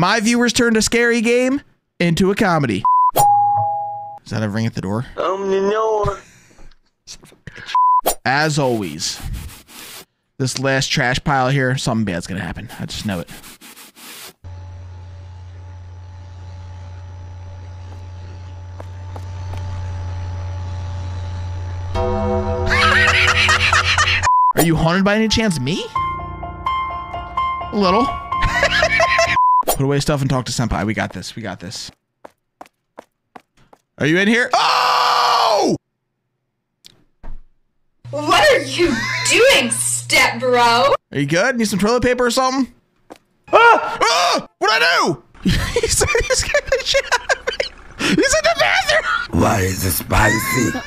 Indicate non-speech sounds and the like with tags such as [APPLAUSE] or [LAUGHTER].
My viewers turned a scary game into a comedy. Is that a ring at the door? Um, no. As always, this last trash pile here, something bad's gonna happen. I just know it. [LAUGHS] Are you haunted by any chance? Me? A little. Put away stuff and talk to Senpai. We got this. We got this. Are you in here? Oh! What are you doing, step bro? Are you good? Need some toilet paper or something? Ah! Ah! What'd I do? [LAUGHS] he said he scared the shit out of me. He's in the bathroom. Why is it spicy?